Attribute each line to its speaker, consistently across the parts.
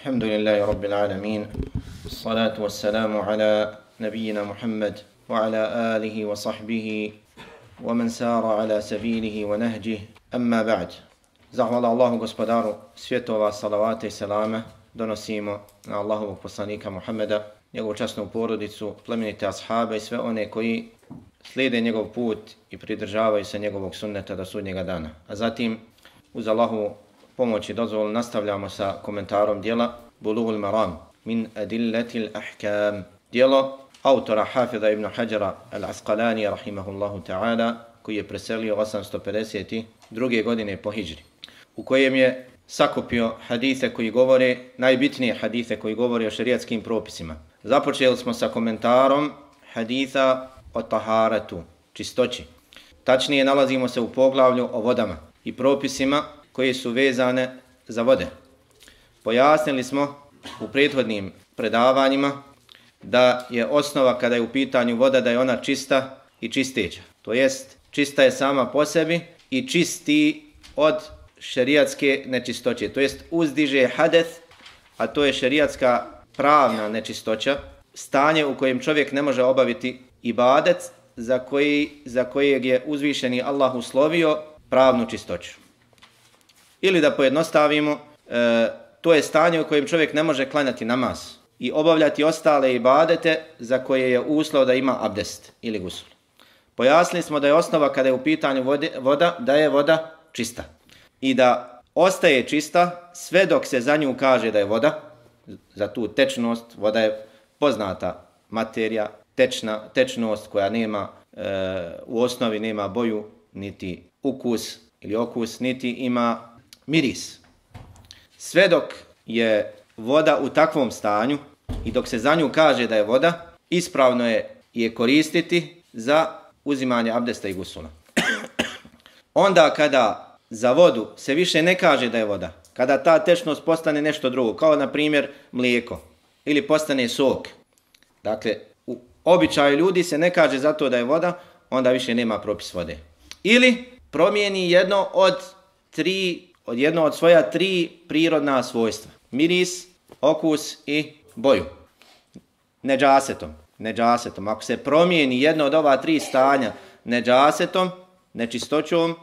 Speaker 1: الحمد لله رب العالمين الصلاة والسلام على نبينا محمد وعلى آله وصحبه ومن سار على سبيله ونهجه أما بعد Zahvala Allahu gospodaru svjetova, salavate i selame donosimo na Allahovog poslanika Muhammeda, njegovu časnu porodicu, plemenite ashabe i sve one koji slijede njegov put i pridržavaju se njegovog sunneta do sudnjega dana. A zatim, uz Allahu pomoći dozvol nastavljamo sa komentarom dijela Bulughul Maram min adillatil ahkam. Dijelo autora Hafida ibn Hajara al-Asqalani, rahimahullahu ta'ala, koji je preselio 852. godine po hijri u kojem je sakupio hadise koji govore, najbitnije hadise koji govore o šerijatskim propisima. Započeli smo sa komentarom hadisa o taharatu, čistoći. Tačnije nalazimo se u poglavlju o vodama i propisima koje su vezane za vode. Pojasnili smo u prethodnim predavanjima da je osnova kada je u pitanju voda da je ona čista i čisteća. To jest, čista je sama po sebi i čisti od šerijatske nečistoće. To jest uzdiže hadeth, a to je šerijatska pravna nečistoća, stanje u kojem čovjek ne može obaviti ibadet za, koji, za kojeg je uzvišeni Allah uslovio pravnu čistoću. Ili da pojednostavimo, e, to je stanje u kojem čovjek ne može klanjati namaz i obavljati ostale ibadete za koje je uslov da ima abdest ili gusul. Pojasnili smo da je osnova kada je u pitanju vode, voda, da je voda čista i da ostaje čista sve dok se za nju kaže da je voda, za tu tečnost, voda je poznata materija, tečna, tečnost koja nema e, u osnovi nema boju, niti ukus ili okus, niti ima miris. Sve dok je voda u takvom stanju i dok se za nju kaže da je voda, ispravno je je koristiti za uzimanje abdesta i gusula. Onda kada za vodu se više ne kaže da je voda. Kada ta tečnost postane nešto drugo, kao na primjer mlijeko ili postane sok. Dakle, u običaju ljudi se ne kaže za to da je voda, onda više nema propis vode. Ili promijeni jedno od tri, od jedno od svoja tri prirodna svojstva. Miris, okus i boju. Neđasetom. Neđasetom. Ako se promijeni jedno od ova tri stanja neđasetom, nečistoćom,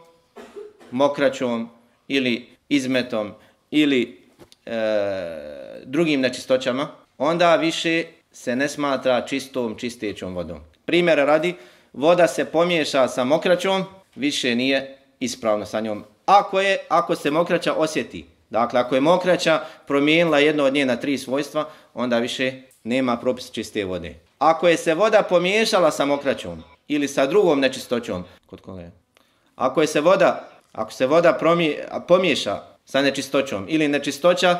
Speaker 1: mokraćom ili izmetom ili e, drugim nečistoćama, onda više se ne smatra čistom, čistećom vodom. Primjer radi, voda se pomiješa sa mokraćom, više nije ispravno sa njom. Ako je, ako se mokraća osjeti, dakle, ako je mokraća promijenila jedno od njena tri svojstva, onda više nema propis čiste vode. Ako je se voda pomiješala sa mokraćom ili sa drugom nečistoćom, kod koga je? ako je se voda ako se voda promije, pomiješa sa nečistoćom ili nečistoća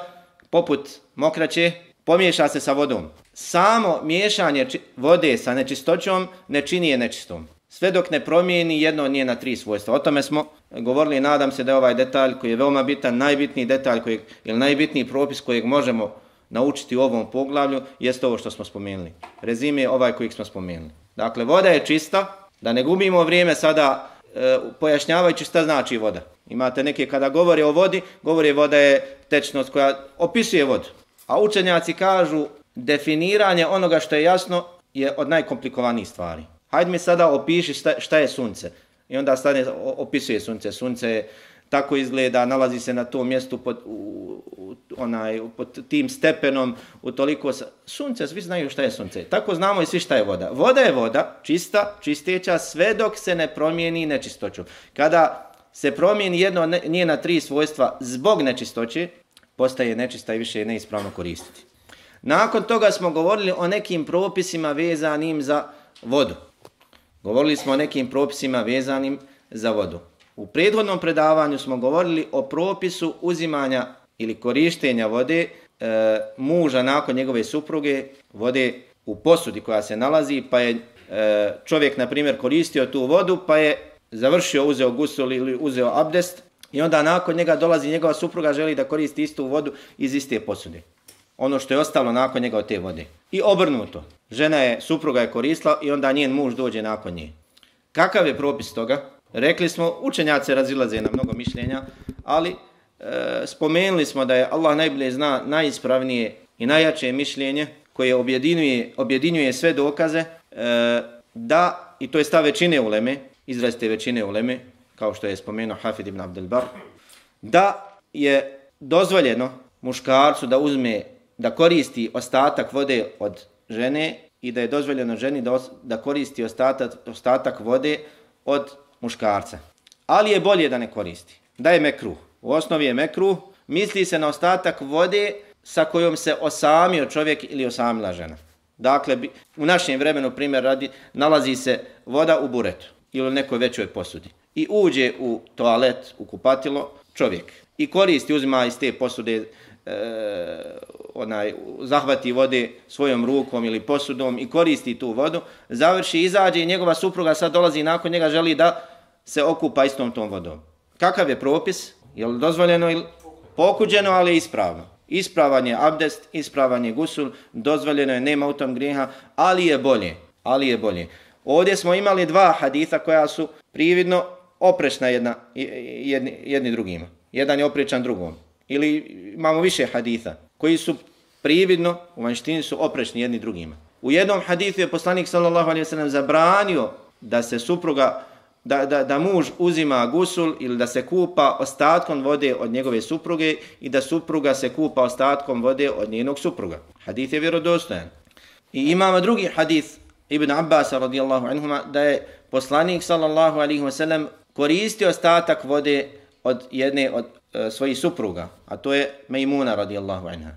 Speaker 1: poput mokraće pomiješa se sa vodom. Samo miješanje vode sa nečistoćom ne čini je nečistom. Sve dok ne promijeni jedno od njena tri svojstva. O tome smo govorili nadam se da je ovaj detalj koji je veoma bitan, najbitniji detalj kojeg, ili najbitniji propis kojeg možemo naučiti u ovom poglavlju, jeste ovo što smo spomenuli. Rezime je ovaj kojeg smo spomenuli. Dakle, voda je čista, da ne gubimo vrijeme sada E, pojašnjavajući šta znači voda. Imate neke kada govore o vodi, govore voda je tečnost koja opisuje vodu. A učenjaci kažu definiranje onoga što je jasno je od najkomplikovanijih stvari. Hajde mi sada opiši šta, šta je sunce. I onda stane, opisuje sunce. Sunce je tako izgleda, nalazi se na tom mjestu pod, u, u, onaj, pod tim stepenom, u toliko sa... sunce, svi znaju šta je sunce. Tako znamo i svi šta je voda. Voda je voda, čista, čisteća, sve dok se ne promijeni nečistoću. Kada se promijeni jedno nije na tri svojstva zbog nečistoće, postaje nečista i više je neispravno koristiti. Nakon toga smo govorili o nekim propisima vezanim za vodu. Govorili smo o nekim propisima vezanim za vodu. U prethodnom predavanju smo govorili o propisu uzimanja ili korištenja vode e, muža nakon njegove supruge, vode u posudi koja se nalazi, pa je e, čovjek, na primjer, koristio tu vodu, pa je završio, uzeo gusul ili uzeo abdest, i onda nakon njega dolazi njegova supruga, želi da koristi istu vodu iz iste posude. Ono što je ostalo nakon njega od te vode. I obrnuto. Žena je, supruga je koristila i onda njen muž dođe nakon nje. Kakav je propis toga? Rekli smo, učenjaci razilaze na mnogo mišljenja, ali e, spomenuli smo da je Allah najbolje zna najispravnije i najjače mišljenje koje objedinjuje, objedinjuje sve dokaze e, da, i to je stav većine uleme, izrazite većine uleme, kao što je spomenuo Hafid ibn Abdelbar, da je dozvoljeno muškarcu da uzme, da koristi ostatak vode od žene i da je dozvoljeno ženi da, da koristi ostatak, ostatak vode od muškarca. Ali je bolje da ne koristi. Da je mekruh. U osnovi je mekruh. Misli se na ostatak vode sa kojom se osamio čovjek ili osamila žena. Dakle, u našem vremenu, primjer radi, nalazi se voda u buretu ili u nekoj većoj posudi. I uđe u toalet, u kupatilo, čovjek. I koristi, uzima iz te posude, e, onaj, zahvati vode svojom rukom ili posudom i koristi tu vodu, završi, izađe i njegova supruga sad dolazi nakon njega, želi da se okupa istom tom vodom. Kakav je propis? Je li dozvoljeno ili pokuđeno, ali ispravno? Ispravan je abdest, ispravan je gusul, dozvoljeno je, nema u tom grijeha, ali je bolje. Ali je bolje. Ovdje smo imali dva haditha koja su prividno oprečna jedna, jedni, jedni drugima. Jedan je oprečan drugom. Ili imamo više haditha koji su prividno, u vanštini su oprečni jedni drugima. U jednom hadithu je poslanik sallallahu alaihi wa sallam zabranio da se supruga da, da, da muž uzima gusul ili da se kupa ostatkom vode od njegove supruge i da supruga se kupa ostatkom vode od njenog supruga. Hadith je vjerodostojan. I imamo drugi hadith Ibn Abbas radijallahu anhuma da je poslanik sallallahu alaihi wa sallam koristio ostatak vode od jedne od e, svojih supruga, a to je Mejmuna radijallahu anha.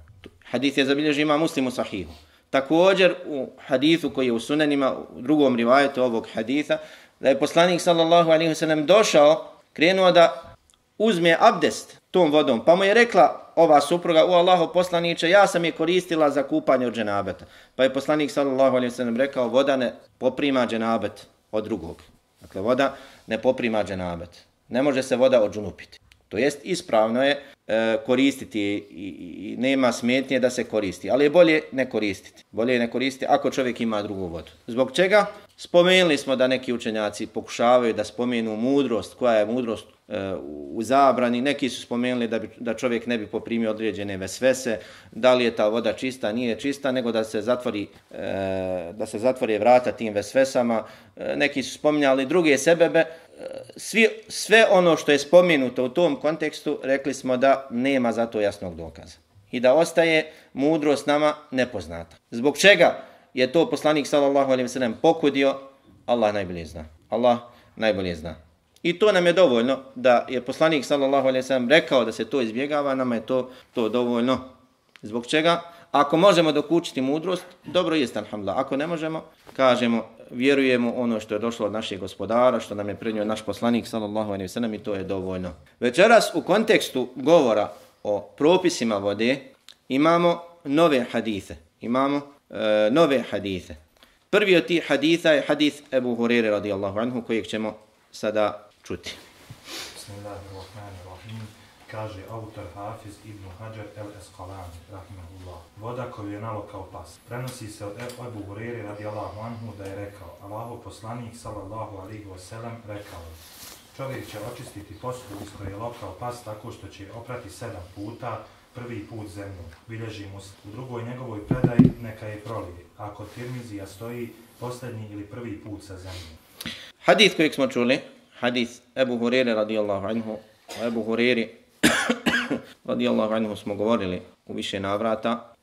Speaker 1: Hadith je zabilježio ima muslimu sahihu. Također u hadithu koji je u sunanima, u drugom rivajetu ovog haditha, da je poslanik sallallahu alaihi wasallam došao, krenuo da uzme abdest tom vodom, pa mu je rekla ova supruga, u Allahu poslaniće, ja sam je koristila za kupanje od dženabeta. Pa je poslanik sallallahu alaihi wasallam rekao, voda ne poprima dženabet od drugog. Dakle, voda ne poprima dženabet. Ne može se voda odžunupiti. To jest, ispravno je e, koristiti i, i, i nema smetnje da se koristi. Ali je bolje ne koristiti. Bolje je ne koristiti ako čovjek ima drugu vodu. Zbog čega? Spomenuli smo da neki učenjaci pokušavaju da spomenu mudrost, koja je mudrost e, u zabrani. Neki su spomenuli da, bi, da čovjek ne bi poprimio određene vesvese, da li je ta voda čista, nije čista, nego da se zatvori, e, da se zatvori vrata tim vesvesama. E, neki su spominjali druge sebebe. Svi, sve ono što je spomenuto u tom kontekstu, rekli smo da nema za to jasnog dokaza. I da ostaje mudrost nama nepoznata. Zbog čega? je to poslanik sallallahu alejhi ve sellem pokudio, Allah najbolje zna. Allah najbolje zna. I to nam je dovoljno da je poslanik sallallahu alejhi ve sellem rekao da se to izbjegava, nama je to to dovoljno. Zbog čega? Ako možemo dokučiti mudrost, dobro jest, alhamdulillah. Ako ne možemo, kažemo, vjerujemo ono što je došlo od našeg gospodara, što nam je prenio naš poslanik, sallallahu alaihi sallam, i to je dovoljno. Večeras u kontekstu govora o propisima vode imamo nove hadise. Imamo E, nove hadise. Prvi od tih hadisa je hadis Ebu Hurere radijallahu anhu kojeg ćemo sada čuti.
Speaker 2: Bismillahirrahmanirrahim. Kaže autor Hafiz ibn Hajar el Eskalani, rahimahullah. Voda koju je nalo kao pas. Prenosi se od Ebu Hurere radijallahu anhu da je rekao, Allaho poslanik sallallahu alihi wasallam rekao, čovjek će očistiti posudu iz koje je lokao pas tako što će oprati sedam puta, prvi put zemlju, bilježi mu u drugoj njegovoj predaji neka je prolije. Ako Tirmizija stoji posljednji ili prvi put sa zemljom.
Speaker 1: Hadith kojeg smo čuli, hadith Ebu Hurere radijallahu anhu, Ebu Hureri radijallahu anhu smo govorili u više navrata,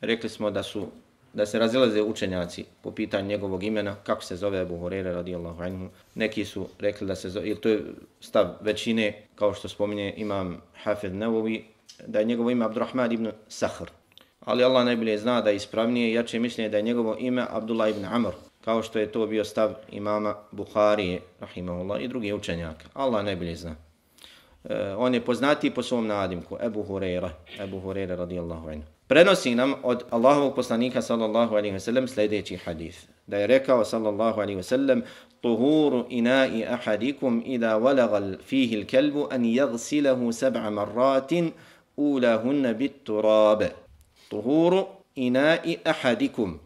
Speaker 1: rekli smo da su da se razilaze učenjaci po pitanju njegovog imena, kako se zove Abu Hurere radijallahu anhu. Neki su rekli da se zove, ili to je stav većine, kao što spominje imam Hafid Nevovi, da je njegovo ime Abdurrahman ibn Sahr. Ali Allah najbolje zna da je ispravnije i jače mišljenje da je njegovo ime Abdullah ibn Amr, kao što je to bio stav imama Buharije, rahimahullah, i drugi učenjaka. Allah najbolje zna uh, on je poznati po svom nadimku, Ebu Hureyre, Ebu Hureyre radijallahu anhu. Prenosi nam od Allahovog poslanika sallallahu alaihi ve sellem sljedeći hadith. Da je rekao sallallahu alaihi ve sellem, Tuhuru inai ahadikum ida walagal fihi lkelbu an jagsilahu seb'a marratin ulahunna bit turabe. Tuhuru inai ahadikum.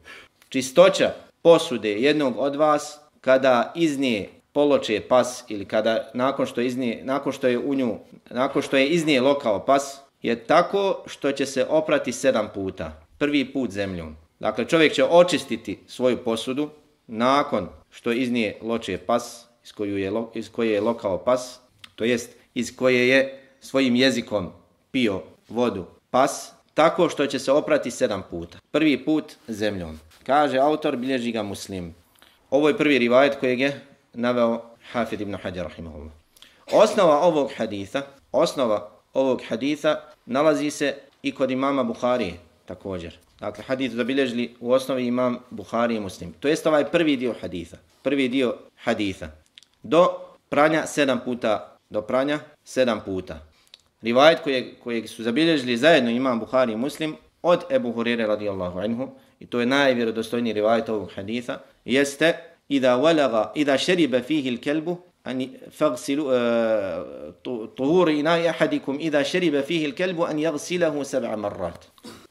Speaker 1: Čistoća posude jednog od vas kada iz nje poloče pas ili kada nakon što iznije, nakon što je u nju, nakon što je iznije lokao pas, je tako što će se oprati sedam puta. Prvi put zemljom. Dakle, čovjek će očistiti svoju posudu nakon što iznije loče pas iz, koju je, iz koje je lokao pas, to jest iz koje je svojim jezikom pio vodu pas, tako što će se oprati sedam puta. Prvi put zemljom. Kaže autor, bilježi ga muslim. Ovo je prvi rivajet kojeg je naveo Hafid ibn Hajar, rahimahullah. Osnova ovog haditha, osnova ovog haditha nalazi se i kod imama Buharije također. Dakle, hadith zabilježili u osnovi imam Buhari i Muslim. To jest ovaj prvi dio haditha. Prvi dio haditha. Do pranja sedam puta. Do pranja sedam puta. Rivajet kojeg, kojeg su zabilježili zajedno imam Buhari i Muslim od Ebu Hurire radijallahu anhu i to je najvjerodostojniji rivajet ovog haditha jeste ida walaga ida شرب fihi al-kalbu an طهور tuhur ina'i ahadikum ida فيه fihi al-kalbu an yaghsilahu sab'a marrat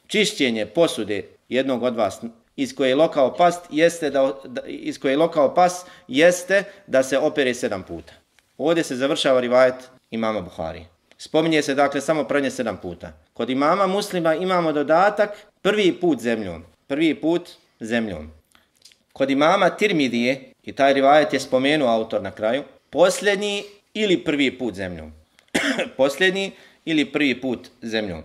Speaker 1: čišćenje posude jednog od vas iz koje je lokao past jeste da, da iz koje je lokao pas jeste da se opere sedam puta. Ovdje se završava rivajet imama Buhari. Spominje se dakle samo pranje sedam puta. Kod imama muslima imamo dodatak prvi put zemljom. Prvi put zemljom. Kod imama Tirmidije, i taj rivajet je spomenuo autor na kraju, posljednji ili prvi put zemljom. posljednji ili prvi put zemljom.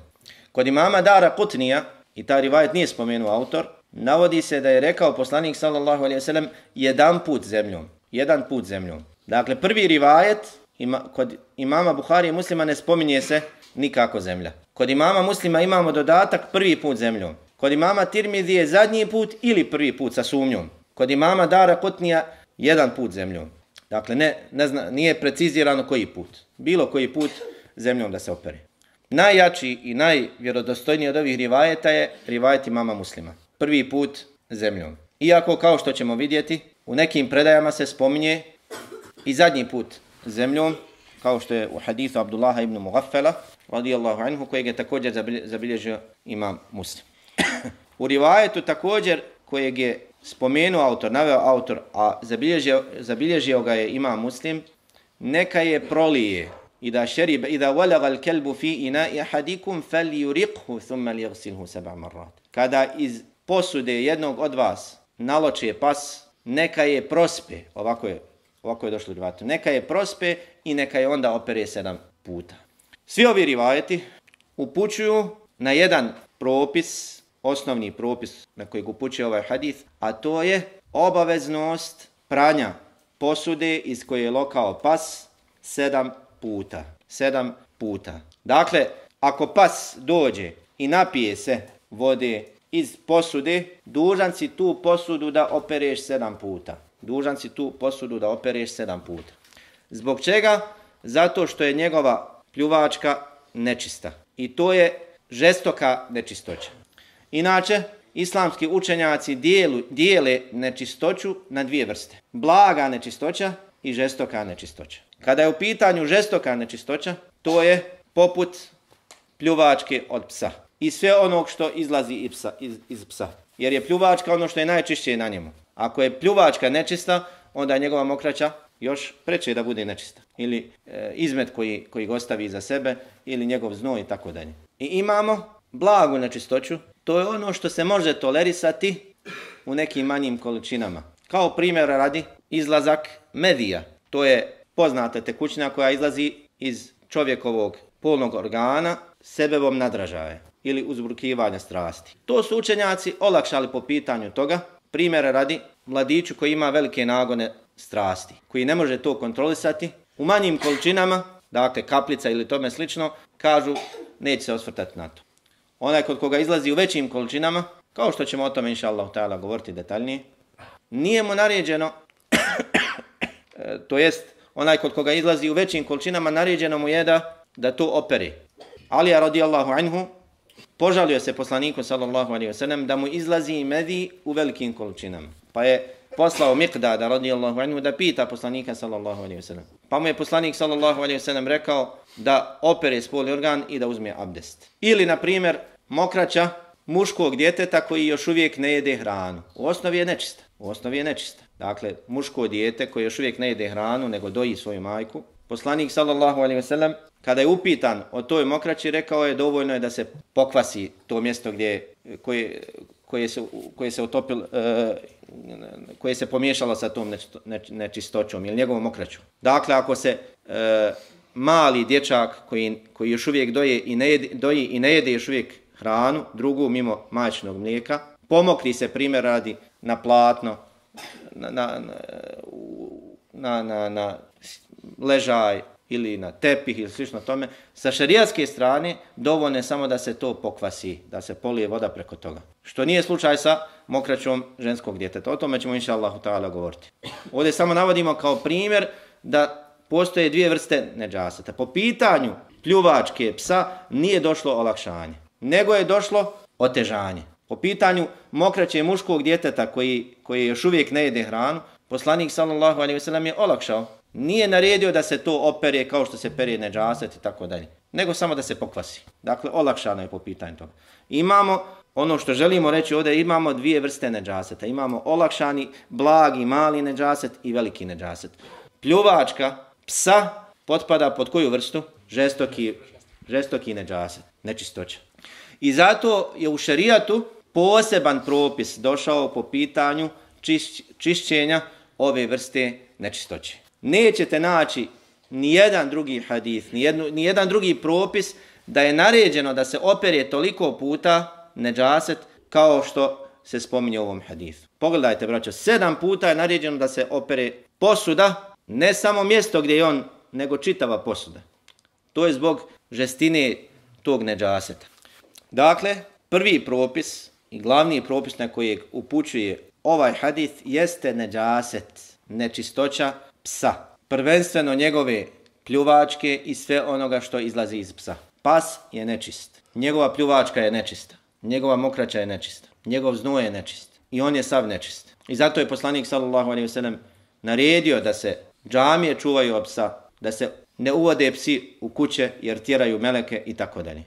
Speaker 1: Kod imama Dara Kutnija, i taj rivajet nije spomenuo autor, navodi se da je rekao poslanik sallallahu alaihi wasallam jedan put zemljom. Jedan put zemljom. Dakle, prvi rivajet ima, kod imama Buhari i muslima ne spominje se nikako zemlja. Kod imama muslima imamo dodatak prvi put zemljom. Kod imama Tirmidije zadnji put ili prvi put sa sumnjom. Kod imama Dara Kutnija jedan put zemljom. Dakle, ne, ne zna, nije precizirano koji put. Bilo koji put zemljom da se opere. Najjači i najvjerodostojniji od ovih rivajeta je rivajet imama muslima. Prvi put zemljom. Iako, kao što ćemo vidjeti, u nekim predajama se spominje i zadnji put zemljom, kao što je u hadithu Abdullaha ibn Mughaffela, radijallahu anhu, kojeg je također zabilježio imam muslim. u rivajetu također, kojeg je spomenuo autor, naveo autor, a zabilježio, zabilježio ga je ima muslim, neka je prolije. I da šerib, i da valjava al kelbu fi ina i ahadikum fel yurikhu thumma li yagsilhu seba marrat. Kada iz posude jednog od vas naloče je pas, neka je prospe, ovako je, ovako je došlo u rivajetu, neka je prospe i neka je onda opere sedam puta. Svi ovi rivajeti upućuju na jedan propis osnovni propis na kojeg upućuje ovaj hadis, a to je obaveznost pranja posude iz koje je lokao pas sedam puta. Sedam puta. Dakle, ako pas dođe i napije se vode iz posude, dužan si tu posudu da opereš sedam puta. Dužan si tu posudu da opereš sedam puta. Zbog čega? Zato što je njegova pljuvačka nečista. I to je žestoka nečistoća. Inače, islamski učenjaci dijelu, dijele nečistoću na dvije vrste. Blaga nečistoća i žestoka nečistoća. Kada je u pitanju žestoka nečistoća, to je poput pljuvačke od psa. I sve onog što izlazi iz psa, iz, iz psa. Jer je pljuvačka ono što je najčišće na njemu. Ako je pljuvačka nečista, onda je njegova mokraća još preče da bude nečista. Ili e, izmet koji, koji ga ostavi za sebe, ili njegov znoj i tako dalje. I imamo blagu nečistoću, to je ono što se može tolerisati u nekim manjim količinama. Kao primjer radi izlazak medija. To je poznata tekućina koja izlazi iz čovjekovog polnog organa sebevom nadražaje ili uzbrukivanja strasti. To su učenjaci olakšali po pitanju toga. Primjera radi mladiću koji ima velike nagone strasti, koji ne može to kontrolisati, u manjim količinama, dakle kaplica ili tome slično, kažu neće se osvrtati na to. Onaj kod koga izlazi u većim količinama, kao što ćemo o tome inša Allah govoriti detaljnije, nije mu naređeno, to jest onaj kod koga izlazi u većim količinama, naređeno mu je da, da to opere. Alija radijallahu anhu požalio se poslaniku sallallahu alaihi wasallam da mu izlazi i medi u velikim količinama. Pa je poslao Miqdada radijallahu anhu da pita poslanika sallallahu alaihi wasallam. Pa mu je poslanik sallallahu alaihi wasallam rekao da opere spolni organ i da uzme abdest. Ili, na primjer, mokraća muškog djeteta koji još uvijek ne jede hranu. U osnovi je nečista. U osnovi je nečista. Dakle, muško dijete koje još uvijek ne jede hranu, nego doji svoju majku. Poslanik, sallallahu alaihi ve sellem, kada je upitan o toj mokraći, rekao je dovoljno je da se pokvasi to mjesto gdje, koje, koje se, koje se utopilo, e, koje se pomiješalo sa tom nečistoćom ili njegovom okraćom. Dakle, ako se e, mali dječak koji, koji još uvijek doje i ne jede, doji i ne jede još uvijek hranu, drugu mimo majčinog mlijeka, pomokri se primjer radi na platno, na, na, na, na, na ležaj ili na tepih ili slično tome, sa šarijatske strane dovoljno je samo da se to pokvasi, da se polije voda preko toga. Što nije slučaj sa mokraćom ženskog djeteta. O tome ćemo inša Allahu ta'ala govoriti. Ovdje samo navodimo kao primjer da postoje dvije vrste neđaseta. Po pitanju pljuvačke psa nije došlo olakšanje, nego je došlo otežanje. Po pitanju mokraće muškog djeteta koji, koji još uvijek ne jede hranu, poslanik sallallahu alaihi wasallam je olakšao. Nije naredio da se to opere kao što se pere neđaset i tako dalje, nego samo da se pokvasi. Dakle, olakšano je po pitanju toga. Imamo, ono što želimo reći ovdje, imamo dvije vrste neđaseta. Imamo olakšani, blagi, mali neđaset i veliki neđaset. Pljuvačka psa potpada pod koju vrstu? Žestoki, žestoki neđaset, nečistoća. I zato je u šerijatu poseban propis došao po pitanju čiš, čišćenja ove vrste nečistoće. Nećete naći ni jedan drugi hadis, ni, jednu, ni jedan drugi propis da je naređeno da se opere toliko puta neđaset kao što se spominje u ovom hadisu. Pogledajte, braćo, sedam puta je naređeno da se opere posuda, ne samo mjesto gdje je on, nego čitava posuda. To je zbog žestine tog neđaseta. Dakle, prvi propis I glavni propis na kojeg upućuje ovaj hadith jeste neđaset, nečistoća psa. Prvenstveno njegove pljuvačke i sve onoga što izlazi iz psa. Pas je nečist. Njegova pljuvačka je nečista. Njegova mokraća je nečista. Njegov znoj je nečist. I on je sav nečist. I zato je poslanik sallallahu alaihi wasallam naredio da se džamije čuvaju od psa, da se ne uvode psi u kuće jer tjeraju meleke i tako dalje.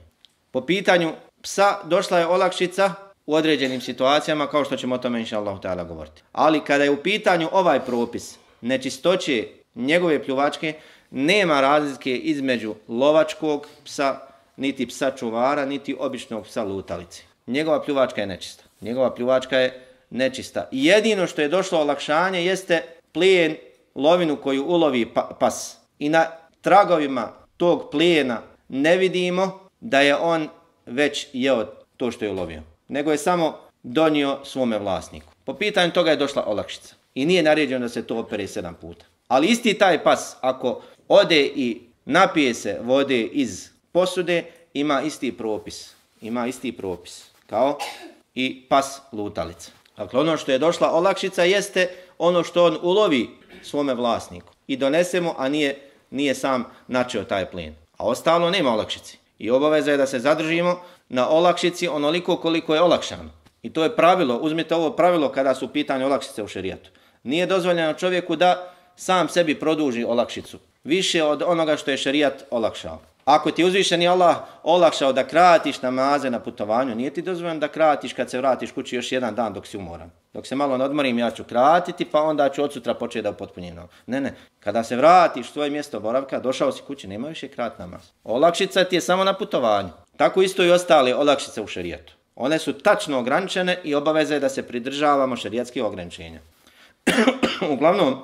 Speaker 1: Po pitanju psa došla je olakšica u određenim situacijama, kao što ćemo o tome, inša Allah, ta'ala govoriti. Ali kada je u pitanju ovaj propis, nečistoće njegove pljuvačke, nema razlike između lovačkog psa, niti psa čuvara, niti običnog psa lutalice. Njegova pljuvačka je nečista. Njegova pljuvačka je nečista. I jedino što je došlo olakšanje jeste plijen lovinu koju ulovi pa, pas. I na tragovima tog plijena ne vidimo da je on već jeo to što je ulovio nego je samo donio svome vlasniku. Po pitanju toga je došla olakšica. I nije naređeno da se to opere sedam puta. Ali isti taj pas, ako ode i napije se vode iz posude, ima isti propis. Ima isti propis. Kao i pas lutalica. Dakle, ono što je došla olakšica jeste ono što on ulovi svome vlasniku. I donesemo, a nije, nije sam načeo taj plin. A ostalo nema olakšici. I obaveza je da se zadržimo na olakšici onoliko koliko je olakšano. I to je pravilo, uzmite ovo pravilo kada su pitanje olakšice u šerijatu. Nije dozvoljeno čovjeku da sam sebi produži olakšicu. Više od onoga što je šerijat olakšao. Ako ti uzvišeni Allah olakšao da kratiš namaze na putovanju, nije ti dozvoljeno da kratiš kad se vratiš kući još jedan dan dok si umoran. Dok se malo odmorim, ja ću kratiti, pa onda ću od sutra početi da upotpunjem. Ne, ne. Kada se vratiš svoje mjesto boravka, došao si kući, nema više krat namaz. Olakšica ti je samo na putovanju. Tako isto i ostale olakšice u šarijetu. One su tačno ograničene i obaveze da se pridržavamo šarijetskih ograničenja. Uglavnom,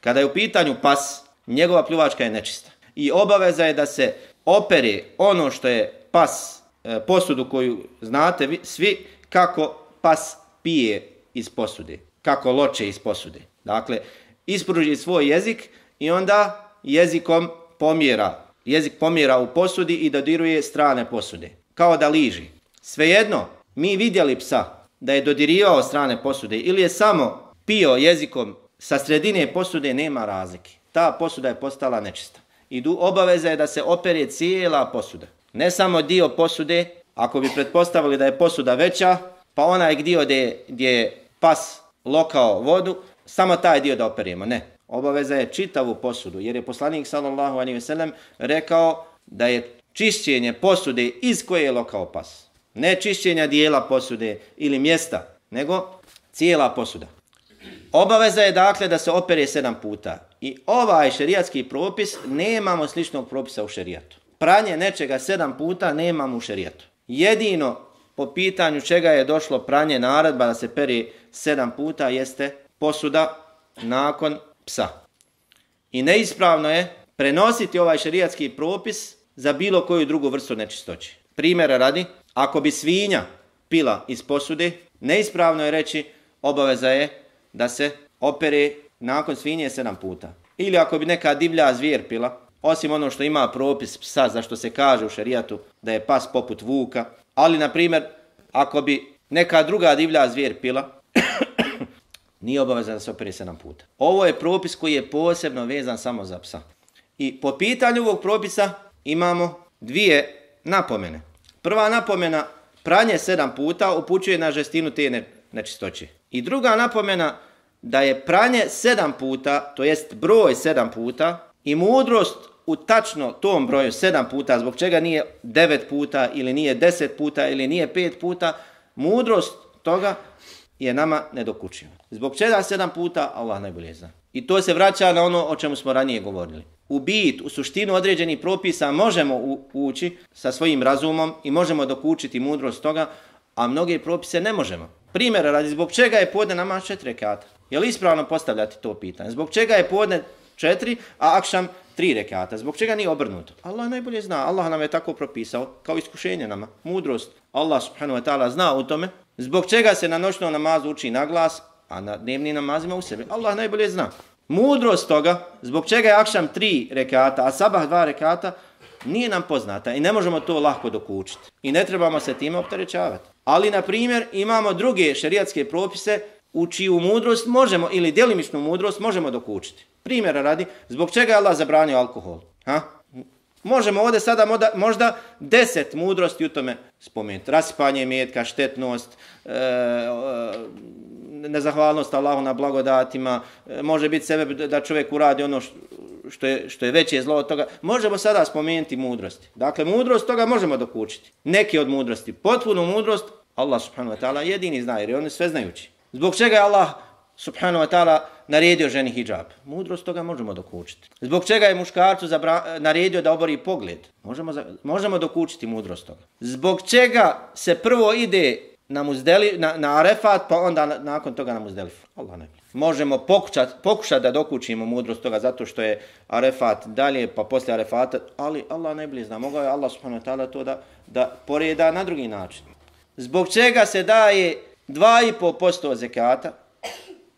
Speaker 1: kada je u pitanju pas, njegova pljuvačka je nečista. I obaveza je da se opere ono što je pas, e, posudu koju znate vi, svi, kako pas pije iz posude, kako loče iz posude. Dakle, ispruži svoj jezik i onda jezikom pomjera, jezik pomjera u posudi i dodiruje strane posude, kao da liži. Svejedno, mi vidjeli psa da je dodirivao strane posude ili je samo pio jezikom sa sredine posude, nema razlike. Ta posuda je postala nečista i obaveza je da se opere cijela posuda. Ne samo dio posude, ako bi pretpostavili da je posuda veća, pa onaj dio gdje, gdje je pas lokao vodu, samo taj dio da operimo. Ne. Obaveza je čitavu posudu, jer je poslanik sallallahu alejhi ve sellem rekao da je čišćenje posude iz koje je lokao pas. Ne čišćenja dijela posude ili mjesta, nego cijela posuda. Obaveza je dakle da se opere sedam puta. I ovaj šerijatski propis, nemamo sličnog propisa u šerijatu. Pranje nečega sedam puta nemamo u šerijatu. Jedino po pitanju čega je došlo pranje naredba da se peri sedam puta jeste posuda nakon psa. I neispravno je prenositi ovaj šerijatski propis za bilo koju drugu vrstu nečistoće. Primjera radi, ako bi svinja pila iz posude, neispravno je reći obaveza je da se opere nakon svinje sedam puta. Ili ako bi neka divlja zvijer pila, osim ono što ima propis psa, za što se kaže u šerijatu da je pas poput vuka, ali na primjer, ako bi neka druga divlja zvijer pila, nije obavezan da se opere sedam puta. Ovo je propis koji je posebno vezan samo za psa. I po pitanju ovog propisa imamo dvije napomene. Prva napomena, pranje sedam puta upućuje na žestinu te nečistoće. I druga napomena, da je pranje sedam puta, to jest broj sedam puta, i mudrost u tačno tom broju sedam puta, zbog čega nije devet puta, ili nije deset puta, ili nije pet puta, mudrost toga je nama nedokučiva. Zbog čega sedam puta, Allah najbolje zna. I to se vraća na ono o čemu smo ranije govorili. U bit, u suštinu određenih propisa možemo ući sa svojim razumom i možemo dokučiti mudrost toga, a mnoge propise ne možemo. Primjer radi, zbog čega je podne namaz četiri rekata? Je li ispravno postavljati to pitanje? Zbog čega je podne četiri, a akšam tri rekata? Zbog čega nije obrnuto? Allah najbolje zna. Allah nam je tako propisao kao iskušenje nama. Mudrost. Allah subhanahu wa ta'ala zna u tome. Zbog čega se na noćnom namazu uči na glas, a na dnevnim namazima u sebi? Allah najbolje zna. Mudrost toga, zbog čega je akšam tri rekata, a sabah dva rekata, nije nam poznata i ne možemo to lahko dokučiti. I ne trebamo se time opterećavati. Ali, na primjer, imamo druge šerijatske propise u čiju mudrost možemo, ili djelimičnu mudrost možemo dokučiti. Primjera radi, zbog čega je Allah zabranio alkohol? Ha? Možemo ovdje sada možda, možda deset mudrosti u tome spomenuti. Rasipanje metka, štetnost, e, e, nezahvalnost Allahu na blagodatima, e, može biti sebe da čovjek uradi ono što je, što je veće zlo od toga. Možemo sada spomenuti mudrosti. Dakle, mudrost toga možemo dokučiti. Neki od mudrosti. Potpunu mudrost Allah subhanahu wa ta'ala jedini zna jer je on sve znajući. Zbog čega je Allah subhanahu wa ta'ala naredio ženi hijab? Mudrost toga možemo dokučiti. Zbog čega je muškarcu zabra, naredio da obori pogled? Možemo, za, možemo dokučiti mudrost toga. Zbog čega se prvo ide na, muzdeli, na, na arefat pa onda na, nakon toga na muzdelifu? Allah ne. Možemo pokušati pokušat da dokučimo mudrost toga zato što je arefat dalje pa posle arefata, ali Allah najbolje zna. Mogao je Allah subhanahu wa ta'ala to da, da poreda na drugi način zbog čega se daje 2,5% zekata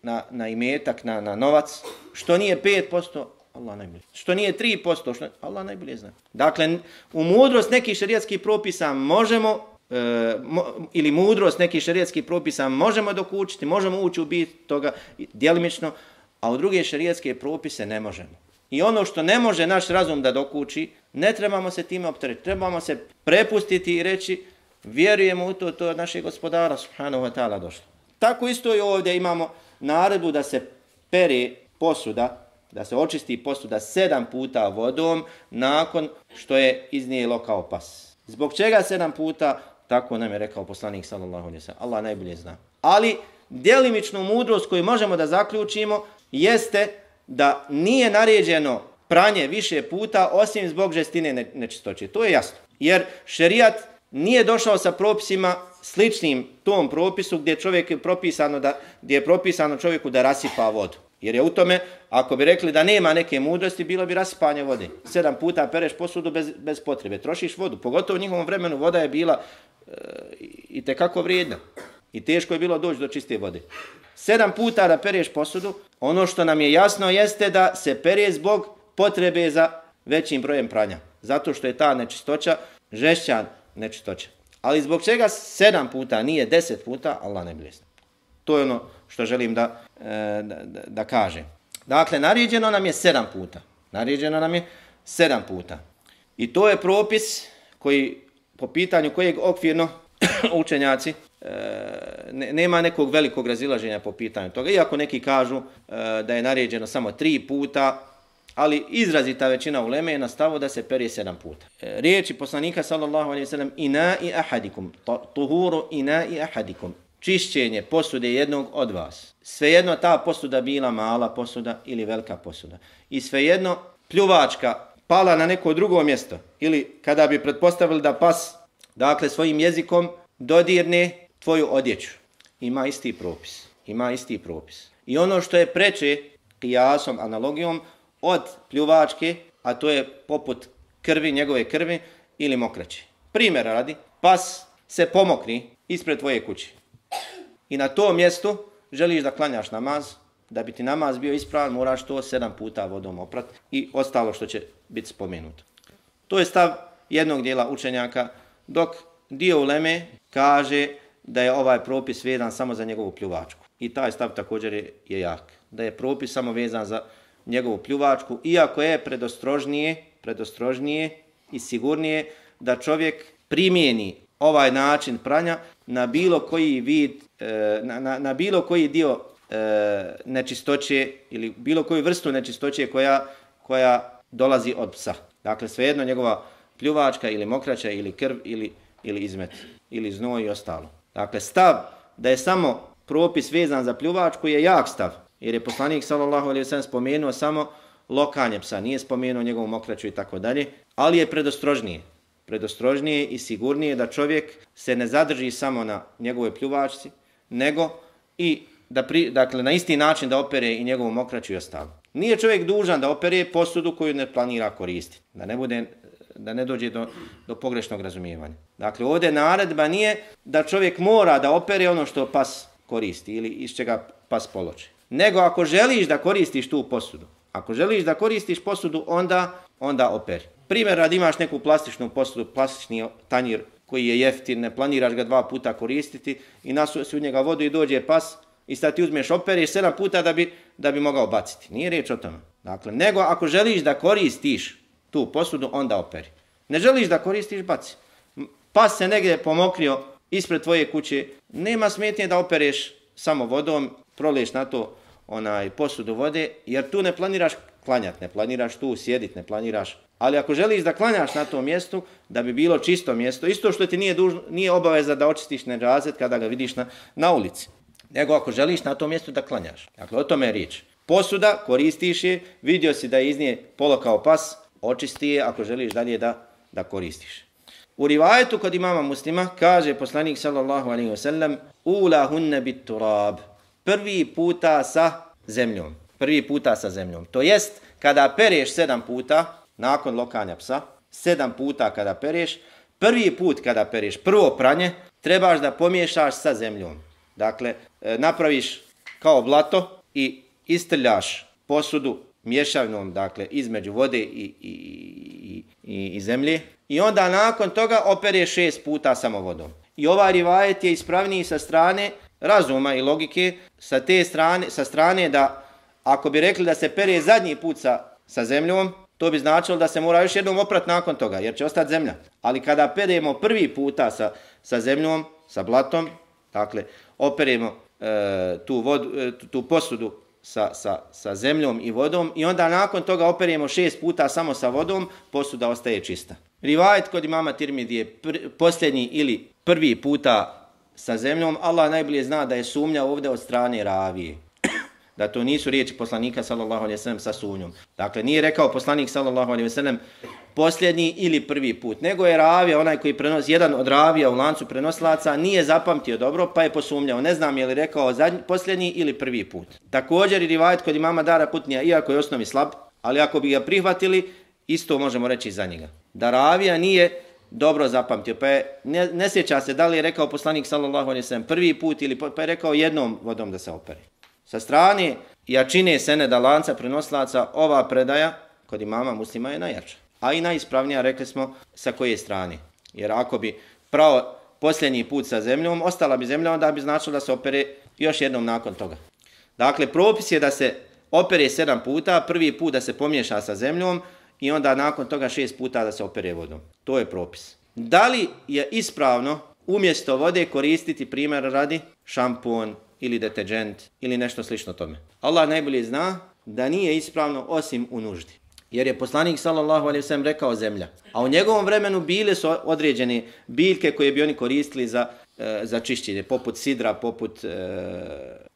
Speaker 1: na, na imetak, na, na novac, što nije 5%, Allah najbolje. Što nije 3%, što Allah najbolje zna. Dakle, u mudrost nekih šarijatskih propisa možemo, e, mo, ili mudrost nekih šarijatskih propisa možemo dokučiti, možemo ući u bit toga djelimično, a u druge šarijatske propise ne možemo. I ono što ne može naš razum da dokuči, ne trebamo se time opteretiti. Trebamo se prepustiti i reći, vjerujemo u to, to je od našeg gospodara subhanahu wa ta'ala došlo. Tako isto i ovdje imamo naredbu da se pere posuda, da se očisti posuda sedam puta vodom nakon što je iznijelo kao pas. Zbog čega sedam puta? Tako nam je rekao poslanik sallallahu alejhi ve sellem. Allah najbolje zna. Ali djelimičnu mudrost koju možemo da zaključimo jeste da nije naređeno pranje više puta osim zbog žestine nečistoće. To je jasno. Jer šerijat nije došao sa propisima sličnim tom propisu gdje čovjek je propisano da gdje je propisano čovjeku da rasipa vodu. Jer je u tome, ako bi rekli da nema neke mudrosti, bilo bi rasipanje vode. Sedam puta pereš posudu bez, bez potrebe, trošiš vodu. Pogotovo u njihovom vremenu voda je bila i tekako vrijedna. I teško je bilo doći do čiste vode. Sedam puta da pereš posudu, ono što nam je jasno jeste da se pere zbog potrebe za većim brojem pranja. Zato što je ta nečistoća žešća nečistoća. Ali zbog čega sedam puta, nije deset puta, Allah ne bljesne. To je ono što želim da, e, da, da, da kažem. Dakle, naređeno nam je sedam puta. Naređeno nam je sedam puta. I to je propis koji, po pitanju kojeg okvirno učenjaci, e, ne, nema nekog velikog razilaženja po pitanju toga. Iako neki kažu e, da je naređeno samo tri puta, ali izrazita većina uleme je na stavu da se pere sedam puta. E, riječi poslanika sallallahu alaihi sallam ina i ahadikum, tuhuru ina i ahadikum, čišćenje posude jednog od vas. Svejedno ta posuda bila mala posuda ili velika posuda. I svejedno pljuvačka pala na neko drugo mjesto ili kada bi pretpostavili da pas dakle svojim jezikom dodirne tvoju odjeću. Ima isti propis. Ima isti propis. I ono što je preče kijasom, analogijom od pljuvačke, a to je poput krvi, njegove krvi ili mokraće. Primjer radi, pas se pomokri ispred tvoje kuće. I na to mjestu želiš da klanjaš namaz, da bi ti namaz bio ispravan, moraš to sedam puta vodom oprat i ostalo što će biti spomenut. To je stav jednog dijela učenjaka, dok dio uleme kaže da je ovaj propis vezan samo za njegovu pljuvačku. I taj stav također je, je jak. Da je propis samo vezan za njegovu pljuvačku, iako je predostrožnije, predostrožnije i sigurnije da čovjek primijeni ovaj način pranja na bilo koji vid, e, na, na, na bilo koji dio e, nečistoće ili bilo koju vrstu nečistoće koja, koja dolazi od psa. Dakle, svejedno njegova pljuvačka ili mokraća ili krv ili, ili izmet ili znoj i ostalo. Dakle, stav da je samo propis vezan za pljuvačku je jak stav. Jer je poslanik sallallahu alejhi ve sellem spomenuo samo lokanje psa, nije spomenuo njegovu mokraću i tako dalje, ali je predostrožnije. Predostrožnije i sigurnije da čovjek se ne zadrži samo na njegovoj pljuvačci, nego i da pri, dakle na isti način da opere i njegovu mokraću i ostalo. Nije čovjek dužan da opere posudu koju ne planira koristiti, da ne bude da ne dođe do, do pogrešnog razumijevanja. Dakle, ovdje naredba nije da čovjek mora da opere ono što pas koristi ili iz čega pas poloči. nego ako želiš da koristiš tu posudu. Ako želiš da koristiš posudu, onda onda operi. Primjer, rad imaš neku plastičnu posudu, plastični tanjir koji je jeftin, ne planiraš ga dva puta koristiti i nasu se u njega vodu i dođe pas i sad ti uzmeš opereš sedam puta da bi, da bi mogao baciti. Nije riječ o tome. Dakle, nego ako želiš da koristiš tu posudu, onda operi. Ne želiš da koristiš, baci. Pas se negdje pomokrio ispred tvoje kuće, nema smetnje da opereš samo vodom, proliješ na to onaj posudu vode, jer tu ne planiraš klanjat, ne planiraš tu sjedit, ne planiraš. Ali ako želiš da klanjaš na tom mjestu, da bi bilo čisto mjesto, isto što ti nije, dužno, nije obaveza da očistiš neđazet kada ga vidiš na, na ulici. Nego ako želiš na tom mjestu da klanjaš. Dakle, o tome je riječ. Posuda, koristiš je, vidio si da je iz nje polo kao pas, očisti je ako želiš dalje da, da koristiš. U rivajetu kod imama muslima kaže poslanik sallallahu alaihi wa sallam Ula hunne bit turab prvi puta sa zemljom. Prvi puta sa zemljom. To jest, kada pereš sedam puta, nakon lokanja psa, sedam puta kada pereš, prvi put kada pereš, prvo pranje, trebaš da pomiješaš sa zemljom. Dakle, e, napraviš kao blato i istrljaš posudu mješavnom, dakle, između vode i, i, i, i, i zemlje. I onda nakon toga opereš šest puta samo vodom. I ovaj rivajet je ispravniji sa strane razuma i logike sa te strane, sa strane da ako bi rekli da se pere zadnji put sa, sa zemljom, to bi značilo da se mora još jednom oprat nakon toga, jer će ostati zemlja. Ali kada peremo prvi puta sa, sa zemljom, sa blatom, dakle, operemo e, tu, vodu, e, tu posudu sa, sa, sa zemljom i vodom i onda nakon toga operemo šest puta samo sa vodom, posuda ostaje čista. Rivajet kod imama Tirmidi je pr posljednji ili prvi puta sa zemljom, Allah najbolje zna da je sumnja ovdje od strane ravije. da to nisu riječi poslanika sallallahu alejhi ve sellem sa sumnjom. Dakle nije rekao poslanik sallallahu alejhi ve sellem posljednji ili prvi put, nego je ravija onaj koji prenosi jedan od ravija u lancu prenoslaca nije zapamtio dobro pa je posumljao. Ne znam je li rekao zadnji, posljednji ili prvi put. Također i rivayet kod imama Dara Kutnija iako je osnovi slab, ali ako bi ga prihvatili isto možemo reći za njega. Da ravija nije dobro zapamtio. Pa je, ne, ne sjeća se da li je rekao poslanik sallallahu alejhi ve sellem prvi put ili pa je rekao jednom vodom da se opere. Sa strane jačine seneda lanca prenoslaca ova predaja kod imama muslima je najjača. A i najispravnija rekli smo sa koje strane. Jer ako bi pravo posljednji put sa zemljom, ostala bi zemlja, onda bi značilo da se opere još jednom nakon toga. Dakle, propis je da se opere sedam puta, prvi put da se pomiješa sa zemljom, i onda nakon toga šest puta da se opere vodom. To je propis. Da li je ispravno umjesto vode koristiti primjer radi šampon ili deteđent ili nešto slično tome? Allah najbolje zna da nije ispravno osim u nuždi. Jer je poslanik sallallahu alejhi ve sellem rekao zemlja. A u njegovom vremenu bile su određene biljke koje bi oni koristili za e, za čišćenje, poput sidra, poput e,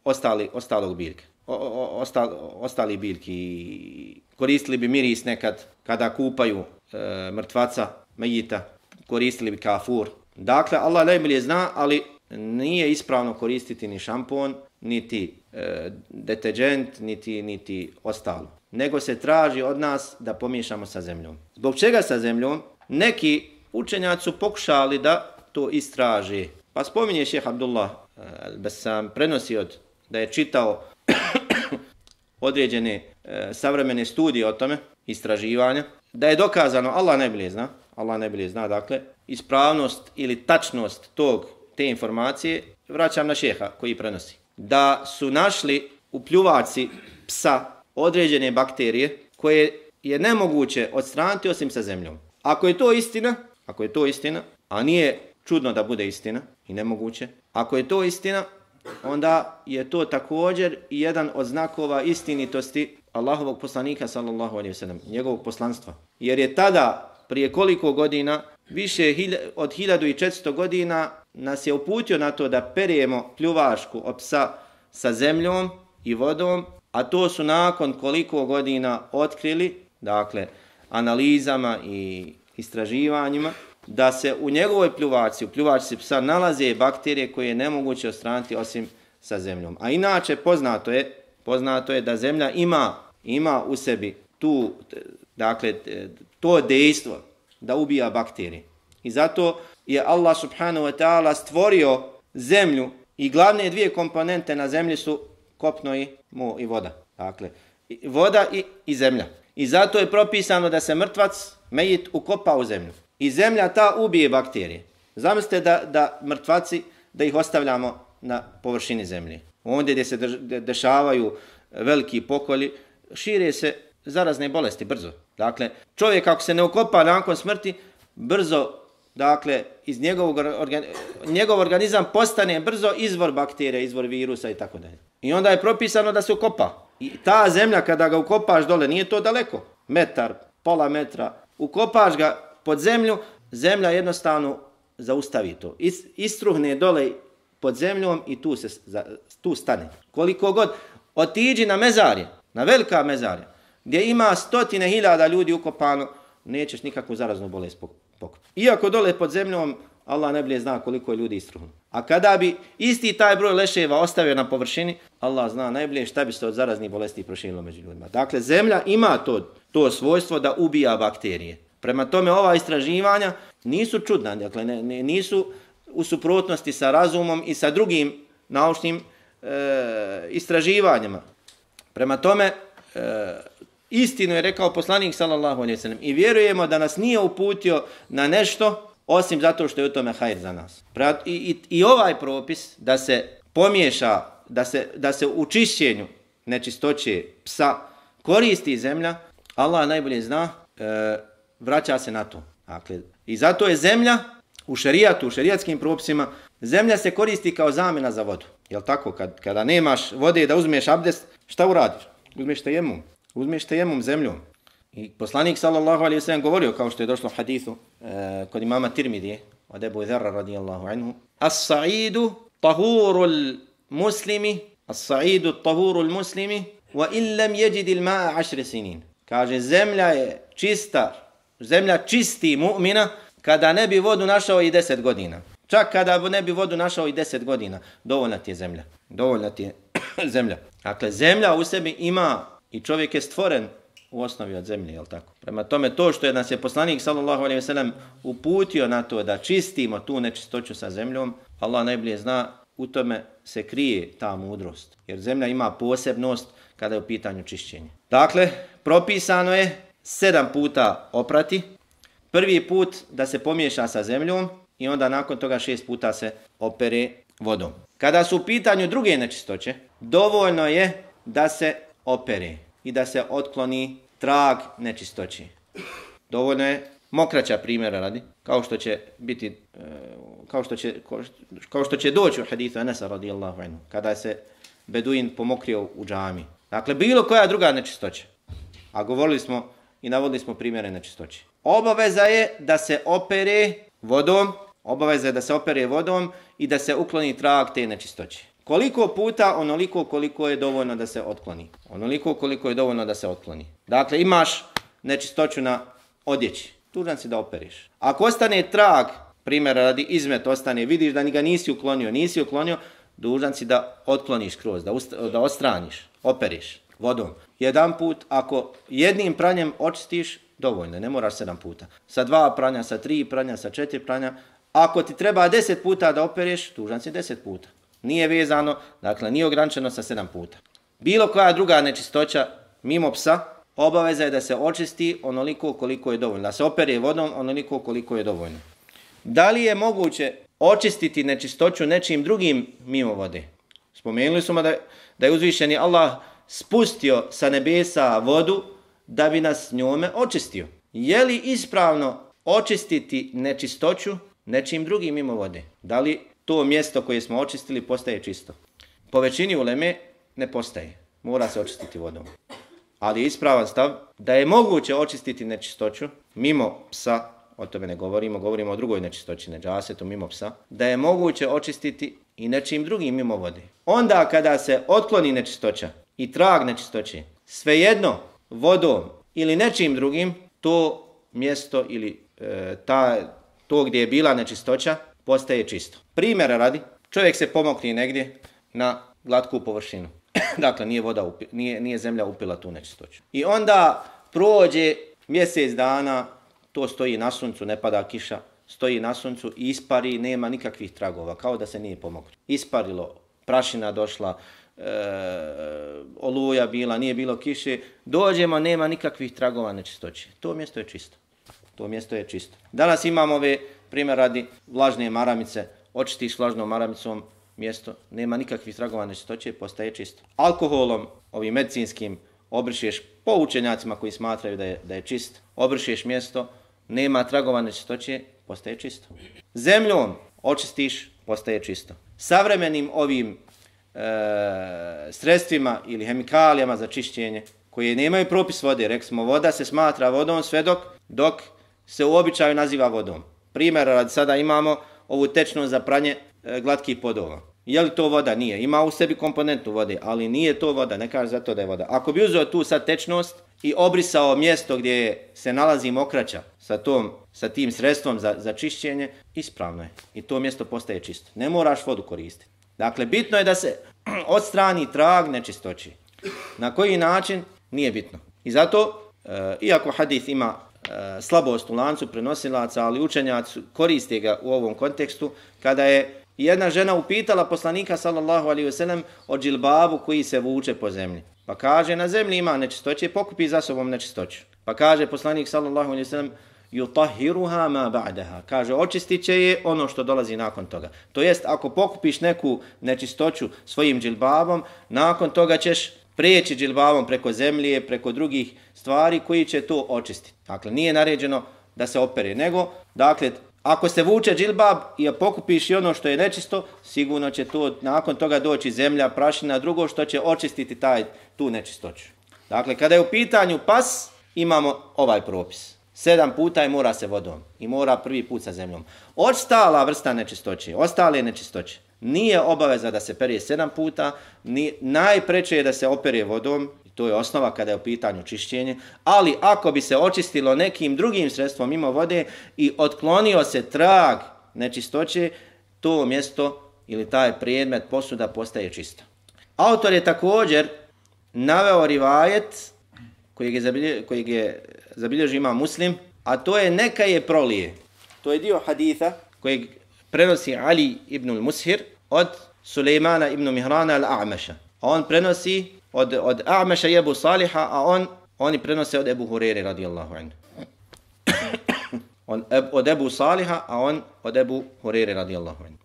Speaker 1: ostali ostalog biljke. O, o, ostali, ostali biljki koristili bi miris nekad kada kupaju e, mrtvaca, mejita, koristili bi kafur. Dakle, Allah najbolje zna, ali nije ispravno koristiti ni šampon, niti e, deteđent, niti, niti ostalo. Nego se traži od nas da pomiješamo sa zemljom. Zbog čega sa zemljom? Neki učenjaci su pokušali da to istraži. Pa spominje šeha Abdullah eh, Al-Bassam, prenosi od da je čitao određene e, savremene studije o tome, istraživanja, da je dokazano, Allah najbolje zna, Allah najbolje zna, dakle, ispravnost ili tačnost tog, te informacije, vraćam na šeha koji prenosi. Da su našli u pljuvaci psa određene bakterije koje je nemoguće odstraniti osim sa zemljom. Ako je to istina, ako je to istina, a nije čudno da bude istina i nemoguće, ako je to istina, onda je to također jedan od znakova istinitosti Allahovog poslanika sallallahu alejhi ve sellem, njegovog poslanstva. Jer je tada prije koliko godina, više od 1400 godina nas je uputio na to da perijemo pljuvašku od psa sa zemljom i vodom, a to su nakon koliko godina otkrili, dakle, analizama i istraživanjima, da se u njegovoj pljuvaci, u pljuvači psa, nalaze bakterije koje je nemoguće ostraniti osim sa zemljom. A inače, poznato je, poznato je da zemlja ima, ima u sebi tu, dakle, to dejstvo da ubija bakterije. I zato je Allah subhanahu wa ta'ala stvorio zemlju i glavne dvije komponente na zemlji su kopno i, mu i voda. Dakle, voda i, i zemlja. I zato je propisano da se mrtvac, mejit, ukopa u zemlju. I zemlja ta ubije bakterije. Zamislite da, da mrtvaci, da ih ostavljamo na površini zemlje. Ondje gdje se dešavaju veliki pokolji, šire se zarazne bolesti brzo. Dakle, čovjek ako se ne ukopa nakon smrti, brzo, dakle, iz njegovog organ, njegov organizam postane brzo izvor bakterija, izvor virusa i tako dalje. I onda je propisano da se ukopa. I ta zemlja kada ga ukopaš dole, nije to daleko, metar, pola metra, ukopaš ga pod zemlju, zemlja jednostavno zaustavi to. Is, istruhne dole pod zemljom i tu se tu stane. Koliko god otiđi na mezarje, na velika mezarja, gdje ima stotine hiljada ljudi ukopano, nećeš nikakvu zaraznu bolest pokupiti. Iako dole pod zemljom, Allah ne zna koliko je ljudi istruhnu. A kada bi isti taj broj leševa ostavio na površini, Allah zna najbolje šta bi se od zaraznih bolesti proširilo među ljudima. Dakle, zemlja ima to, to svojstvo da ubija bakterije. Prema tome, ova istraživanja nisu čudna, dakle, ne, ne, nisu u suprotnosti sa razumom i sa drugim naučnim e, istraživanjima. Prema tome, e, istinu je rekao poslanik sallallahu alejhi ve sellem i vjerujemo da nas nije uputio na nešto osim zato što je u tome hajr za nas. I, i, I ovaj propis da se pomiješa, da se, da se u čišćenju nečistoće psa koristi zemlja, Allah najbolje zna, e, vraća se na to. Dakle, I zato je zemlja u šerijatu, u šerijatskim propisima, zemlja se koristi kao zamjena za vodu. Jel tako? Kad, kada nemaš vode da uzmeš abdest, šta uradiš? Uzmeš tejemum. Uzmeš tejemum zemljom. I poslanik sallallahu alaihi wasallam govorio, kao što je došlo u hadithu e, kod imama Tirmidije, od Ebu Dharra radijallahu anhu, As-sa'idu tahurul muslimi, as-sa'idu tahurul muslimi, wa illam yajid al-ma'a ašre sinin. Kaže, zemlja je čista, zemlja čisti mu'mina, kada ne bi vodu našao i deset godina. Čak kada ne bi vodu našao i deset godina, dovoljna ti je zemlja. Dovoljna ti je zemlja. Dakle, zemlja u sebi ima i čovjek je stvoren u osnovi od zemlje, jel tako? Prema tome, to što je nas je poslanik, sallallahu alaihi ve uputio na to da čistimo tu nečistoću sa zemljom, Allah najbolje zna, u tome se krije ta mudrost. Jer zemlja ima posebnost kada je u pitanju čišćenja. Dakle, propisano je sedam puta oprati. Prvi put da se pomiješa sa zemljom i onda nakon toga šest puta se opere vodom. Kada su u pitanju druge nečistoće, dovoljno je da se opere i da se otkloni trag nečistoći. Dovoljno je mokraća primjera radi, kao što će biti, e, kao što će, kao što će doći u hadithu Anasa radijallahu anhu, kada se Beduin pomokrio u džami. Dakle, bilo koja druga nečistoća. A govorili smo i navodili smo primjere nečistoći. Obaveza je da se opere vodom, obaveza je da se opere vodom i da se ukloni trag te nečistoće. Koliko puta, onoliko koliko je dovoljno da se otkloni. Onoliko koliko je dovoljno da se otkloni. Dakle, imaš nečistoću na odjeći. Tužan si da operiš. Ako ostane trag, primjer radi izmet, ostane, vidiš da ni ga nisi uklonio, nisi uklonio, dužan si da otkloniš kroz, da, ust, da ostraniš, operiš vodom. Jedan put, ako jednim pranjem očistiš, dovoljno, ne moraš sedam puta. Sa dva pranja, sa tri pranja, sa četiri pranja. Ako ti treba deset puta da opereš, dužan si deset puta. Nije vezano, dakle, nije ograničeno sa sedam puta. Bilo koja druga nečistoća mimo psa, obaveza je da se očisti onoliko koliko je dovoljno. Da se opere vodom onoliko koliko je dovoljno. Da li je moguće očistiti nečistoću nečim drugim mimo vode? Spomenuli smo da, da je uzvišeni Allah spustio sa nebesa vodu da bi nas njome očistio. Je li ispravno očistiti nečistoću nečim drugim mimo vode? Da li to mjesto koje smo očistili postaje čisto? Po većini uleme ne postaje. Mora se očistiti vodom. Ali je ispravan stav da je moguće očistiti nečistoću mimo psa, o tome ne govorimo, govorimo o drugoj nečistoći, neđasetu mimo psa, da je moguće očistiti i nečim drugim mimo vode. Onda kada se otkloni nečistoća i trag nečistoće, svejedno vodom ili nečim drugim, to mjesto ili e, ta, to gdje je bila nečistoća postaje čisto. Primjer radi, čovjek se pomokni negdje na glatku površinu. dakle, nije, voda upi, nije, nije zemlja upila tu nečistoću. I onda prođe mjesec dana, to stoji na suncu, ne pada kiša, stoji na suncu i ispari, nema nikakvih tragova, kao da se nije pomokrio. Isparilo, prašina došla, e, oluja bila, nije bilo kiše, dođemo, nema nikakvih tragova nečistoće. To mjesto je čisto. To mjesto je čisto. Danas imamo ove primjer radi vlažne maramice, očistiš vlažnom maramicom mjesto, nema nikakvih tragova nečistoće, postaje čisto. Alkoholom, ovim medicinskim, obrišeš po učenjacima koji smatraju da je, da je čist, obrišeš mjesto, nema tragova nečistoće, postaje čisto. Zemljom očistiš, postaje čisto. Savremenim ovim e, sredstvima ili hemikalijama za čišćenje, koje nemaju propis vode, rekli smo, voda se smatra vodom sve dok, dok se u običaju naziva vodom. Primjer, rad sada imamo ovu tečnost za pranje e, glatkih podova. Je li to voda? Nije. Ima u sebi komponentu vode, ali nije to voda, ne kaže zato da je voda. Ako bi uzeo tu sad tečnost i obrisao mjesto gdje se nalazi mokraća sa, tom, sa tim sredstvom za, za čišćenje, ispravno je. I to mjesto postaje čisto. Ne moraš vodu koristiti. Dakle, bitno je da se odstrani trag nečistoći. Na koji način? Nije bitno. I zato, e, iako hadith ima Eh, slabost u lancu prenosilaca, ali učenjac koriste ga u ovom kontekstu, kada je jedna žena upitala poslanika sallallahu alaihi wasallam o džilbabu koji se vuče po zemlji. Pa kaže, na zemlji ima nečistoće, pokupi za sobom nečistoću. Pa kaže poslanik sallallahu alaihi wasallam, yutahhiruha ma ba'daha. Kaže očistit će je ono što dolazi nakon toga. To jest ako pokupiš neku nečistoću svojim džilbabom, nakon toga ćeš preći džilbavom preko zemlje, preko drugih stvari koji će to očistiti. Dakle, nije naređeno da se opere, nego, dakle, ako se vuče džilbab i pokupiš i ono što je nečisto, sigurno će to nakon toga doći zemlja, prašina, drugo što će očistiti taj tu nečistoću. Dakle, kada je u pitanju pas, imamo ovaj propis sedam puta i mora se vodom. I mora prvi put sa zemljom. Ostala vrsta nečistoće, ostale nečistoće, nije obaveza da se perje sedam puta, ni, najpreče je da se opere vodom, i to je osnova kada je u pitanju čišćenje, ali ako bi se očistilo nekim drugim sredstvom mimo vode i otklonio se trag nečistoće, to mjesto ili taj predmet posuda postaje čisto. Autor je također naveo rivajet kojeg je, zabilje, kojeg je zabilježi ima muslim, a to je neka je prolije. To je dio haditha kojeg prenosi Ali ibn al-Mushir od Sulejmana ibn Mihrana al-A'meša. A on prenosi od, od A'meša i Ebu Saliha, a on, oni prenose od Ebu Hurere radijallahu anhu. on od Ebu Saliha, a on od Ebu Hurere radijallahu anhu.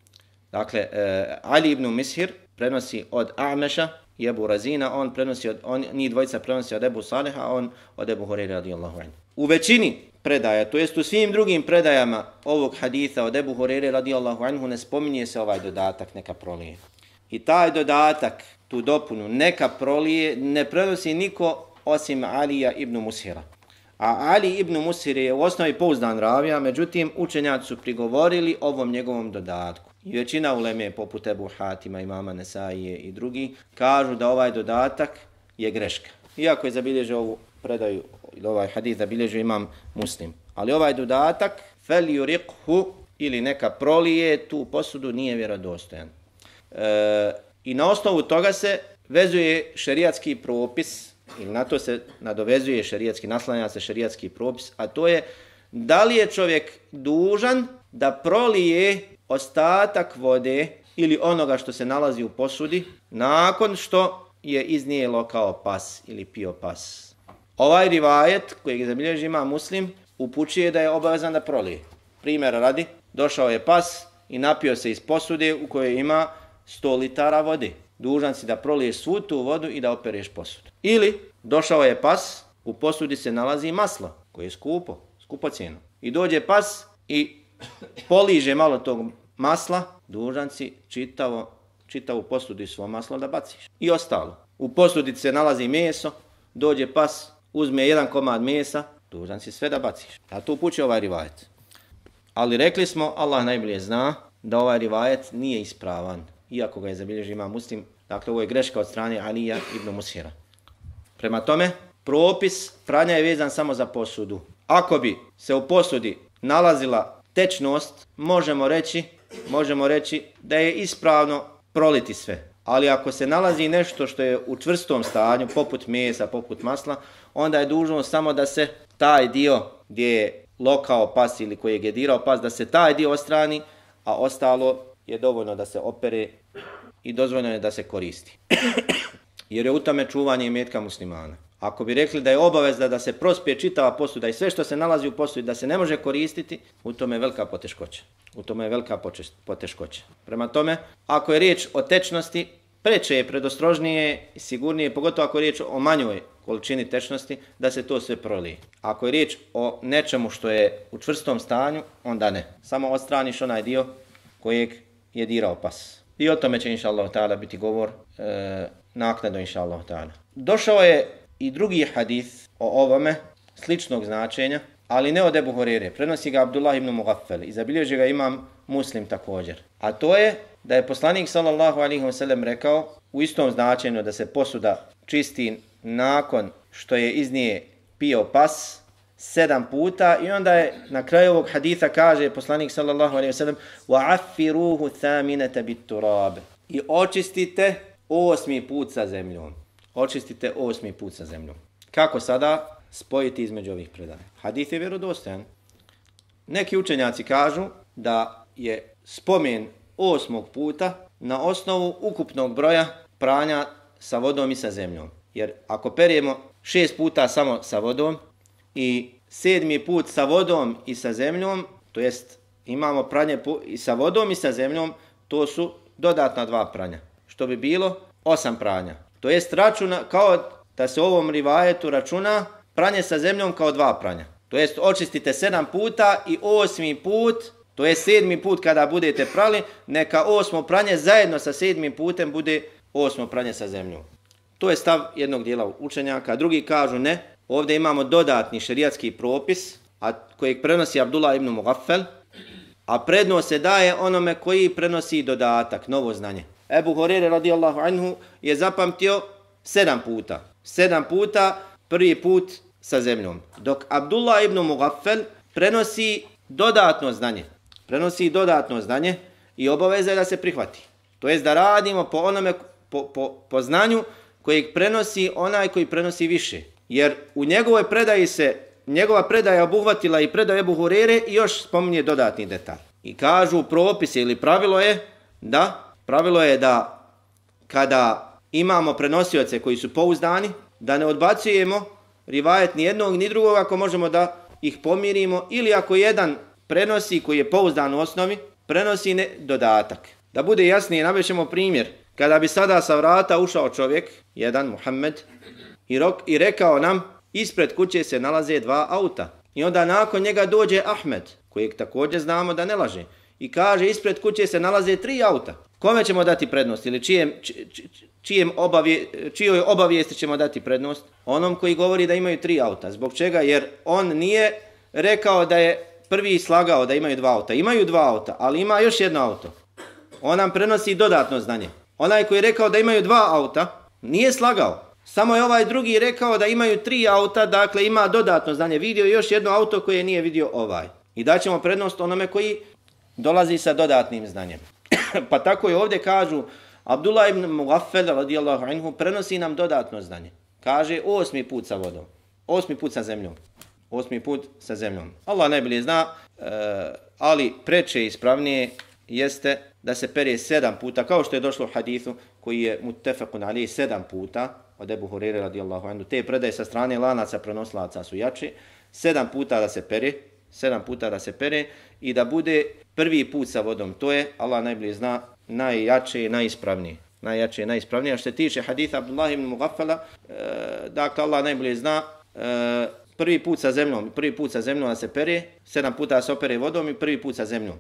Speaker 1: Dakle, uh, Ali ibn Mishir prenosi od A'meša i Ebu Razina, on prenosi od, on, ni dvojica prenosi od Ebu Saliha, on od Ebu Hurere radijallahu anhu. U većini predaja, to jest u svim drugim predajama ovog haditha od Ebu Horere radijallahu anhu ne spominje se ovaj dodatak neka prolije. I taj dodatak, tu dopunu, neka prolije, ne prenosi niko osim Alija ibn Musira. A Ali ibn Musir je u osnovi pouzdan ravija, međutim učenjaci su prigovorili ovom njegovom dodatku. I većina uleme, poput Ebu Hatima, imama Nesaije i drugi, kažu da ovaj dodatak je greška. Iako je zabilježio ovu predaju, ili ovaj hadith zabilježio imam muslim. Ali ovaj dodatak, fel yuriqhu, ili neka prolije tu posudu, nije vjerodostojan. E, I na osnovu toga se vezuje šerijatski propis, ili na to se nadovezuje šerijatski, naslanja se šerijatski propis, a to je da li je čovjek dužan da prolije ostatak vode ili onoga što se nalazi u posudi nakon što je iznijelo kao pas ili pio pas. Ovaj rivajet koji je zabilježi ima muslim upućuje da je obavezan da prolije. Primjer radi, došao je pas i napio se iz posude u kojoj ima 100 litara vode. Dužan si da proliješ svu tu vodu i da opereš posudu. Ili došao je pas, u posudi se nalazi maslo koje je skupo, skupo cijeno. I dođe pas i poliže malo tog masla, dužan si čitavo, čitavu posudu i svo maslo da baciš. I ostalo. U posudi se nalazi meso, dođe pas, uzme jedan komad mesa, dužan si sve da baciš. A tu puće ovaj rivajet. Ali rekli smo, Allah najbolje zna da ovaj rivajet nije ispravan, iako ga je zabilježio ima muslim. Dakle, ovo je greška od strane Alija ibn Musira. Prema tome, propis pranja je vezan samo za posudu. Ako bi se u posudi nalazila tečnost, možemo reći, možemo reći da je ispravno proliti sve. Ali ako se nalazi nešto što je u čvrstom stanju, poput mesa, poput masla, onda je dužno samo da se taj dio gdje je lokao pas ili koji je gedirao pas, da se taj dio ostrani, a ostalo je dovoljno da se opere i dozvoljeno je da se koristi. Jer je u tome čuvanje imetka muslimana. Ako bi rekli da je obavezda da se prospije čitava posuda i sve što se nalazi u posudi da se ne može koristiti, u tome je velika poteškoća. U tome je velika poteškoća. Prema tome, ako je riječ o tečnosti, preče je predostrožnije i sigurnije, pogotovo ako je riječ o manjoj količini tečnosti, da se to sve prolije. Ako je riječ o nečemu što je u čvrstom stanju, onda ne. Samo odstraniš onaj dio kojeg je dirao pas. I o tome će, inša Allah, biti govor e, naknadno, inša Allah. Došao je i drugi hadis o ovome, sličnog značenja, ali ne od Ebu Horire. Prenosi ga Abdullah ibn Mughaffel i zabilježi ga imam muslim također. A to je da je poslanik sallallahu alaihi wa sallam rekao u istom značenju da se posuda čisti nakon što je iz nje pio pas sedam puta i onda je na kraju ovog haditha kaže poslanik sallallahu alaihi wa sallam وَعَفِّرُوهُ ثَامِنَةَ بِتُّرَابِ I očistite osmi put sa zemljom. Očistite osmi put sa zemljom. Kako sada spojiti između ovih predaja? Hadith je vjerodostojan. Neki učenjaci kažu da je spomen osmog puta na osnovu ukupnog broja pranja sa vodom i sa zemljom. Jer ako perijemo šest puta samo sa vodom i sedmi put sa vodom i sa zemljom, to jest imamo pranje i sa vodom i sa zemljom, to su dodatna dva pranja. Što bi bilo osam pranja. To jest računa, kao da se ovom rivajetu računa pranje sa zemljom kao dva pranja. To jest očistite sedam puta i osmi put, to je sedmi put kada budete prali, neka osmo pranje zajedno sa sedmim putem bude osmo pranje sa zemljom. To je stav jednog dijela učenjaka. Drugi kažu ne. Ovdje imamo dodatni šerijatski propis a kojeg prenosi Abdullah ibn Mughaffel, a prednost se daje onome koji prenosi dodatak, novo znanje. Ebu Horere radijallahu anhu je zapamtio sedam puta. Sedam puta, prvi put sa zemljom. Dok Abdullah ibn Mughaffel prenosi dodatno znanje. Prenosi dodatno znanje i obaveza je da se prihvati. To jest da radimo po onome, po, po, po znanju kojeg prenosi onaj koji prenosi više. Jer u njegovoj predaji se, njegova predaja obuhvatila i predaju Ebu Hurere i još spominje dodatni detalj. I kažu propise ili pravilo je da, pravilo je da kada imamo prenosioce koji su pouzdani, da ne odbacujemo rivajet ni jednog ni drugog ako možemo da ih pomirimo ili ako jedan prenosi koji je pouzdan u osnovi, prenosi ne dodatak. Da bude jasnije, nabešemo primjer. Kada bi sada sa vrata ušao čovjek, jedan Muhammed, i, rok, i rekao nam, ispred kuće se nalaze dva auta. I onda nakon njega dođe Ahmed, kojeg također znamo da ne laže. I kaže, ispred kuće se nalaze tri auta. Kome ćemo dati prednost ili čijem, či, či, čijem obavije, čijoj obavijesti ćemo dati prednost? Onom koji govori da imaju tri auta. Zbog čega? Jer on nije rekao da je prvi slagao da imaju dva auta. Imaju dva auta, ali ima još jedno auto. On nam prenosi dodatno znanje. Onaj koji je rekao da imaju dva auta, nije slagao. Samo je ovaj drugi rekao da imaju tri auta, dakle ima dodatno znanje. Vidio još jedno auto koje nije vidio ovaj. I daćemo prednost onome koji dolazi sa dodatnim znanjem. pa tako je ovdje kažu, Abdullah ibn Mughaffel radijallahu anhu prenosi nam dodatno znanje. Kaže osmi put sa vodom. Osmi put sa zemljom. Osmi put sa zemljom. Allah najbolje zna, e, ali preče ispravnije jeste da se pere sedam puta, kao što je došlo u hadithu koji je mutefakun ali sedam puta od Ebu Hurire radijallahu anhu. Te predaje sa strane lanaca prenoslaca su jači. Sedam puta da se pere, sedam puta da se pere i da bude prvi put sa vodom. To je, Allah najbolje zna, najjače i najispravnije. Najjače i najispravnije. A što se tiče haditha Abdullah ibn Mughaffala, e, dakle Allah najbolje zna, e, prvi put sa zemljom, prvi put sa zemljom da se pere, sedam puta se opere vodom i prvi put sa zemljom.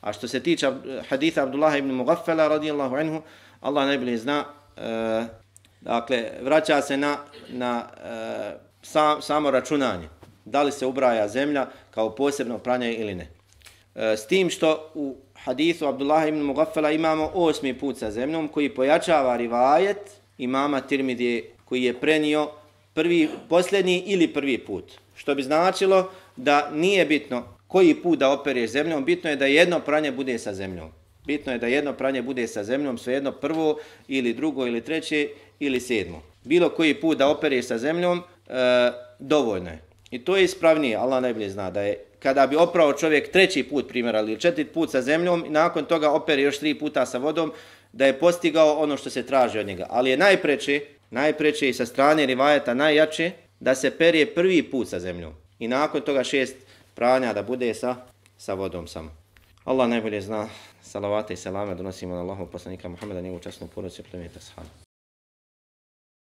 Speaker 1: A što se tiče haditha Abdullah ibn Mughaffala radijallahu anhu, Allah najbolje zna, e, dakle, vraća se na, na eh, e, sam, samo računanje. Da li se ubraja zemlja kao posebno pranje ili ne. E, s tim što u hadithu Abdullah ibn Mughaffala imamo osmi put sa zemljom koji pojačava rivajet imama Tirmidije koji je prenio prvi, posljednji ili prvi put. Što bi značilo da nije bitno koji put da opereš zemljom, bitno je da jedno pranje bude sa zemljom. Bitno je da jedno pranje bude sa zemljom, svejedno prvo ili drugo ili treće ili sedmo. Bilo koji put da opereš sa zemljom, e, dovoljno je. I to je ispravnije, Allah najbolje zna da je kada bi oprao čovjek treći put primjer, ili četiri put sa zemljom i nakon toga opere još tri puta sa vodom, da je postigao ono što se traži od njega. Ali je najpreče najpreće i sa strane rivajeta najjače, da se perje prvi put sa zemljom. I nakon toga šest pranja da bude sa, sa vodom samo. Allah najbolje zna, salavate i selame donosimo na Allahom poslanika Muhammeda, njegovu časnu porucu i plemijete sahabu.